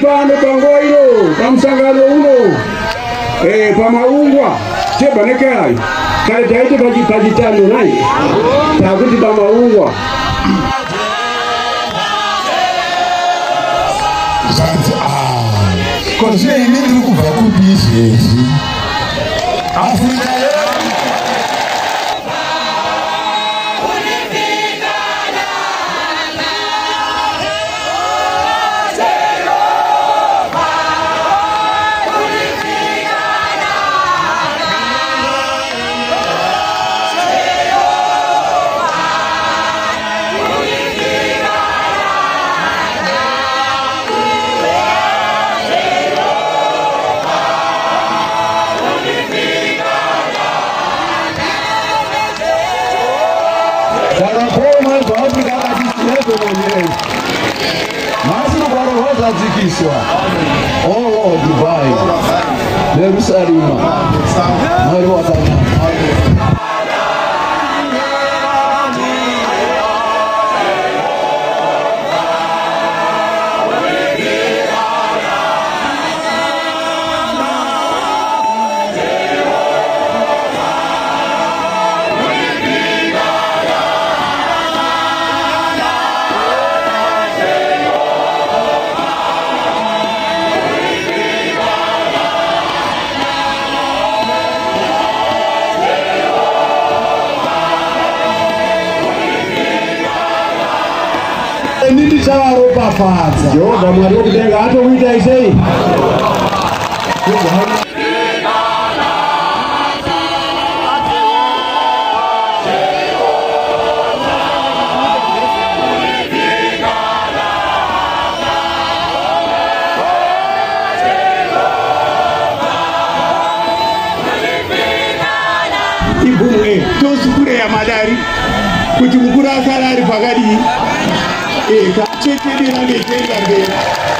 pano panguva ino pamusangano uno e, pamaungwa tebhanekai kare taite pachitano nai takuti pamaungwa ah, kozvinei ndiri kubva kupi izvezvi afuna mapoma ebva afrika akati tieve monyeri mhasi rugwaro rwazadzikiswa olo oh, oh, dubai jerusarema mwari waka ini ndichavaropafadza jehovha mwari wokudenga atokuitai sei tosukureya madari kuti mukuru asara ari pakadii 干！接接地，那里接，那边。